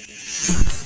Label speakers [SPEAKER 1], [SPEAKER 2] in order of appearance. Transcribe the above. [SPEAKER 1] you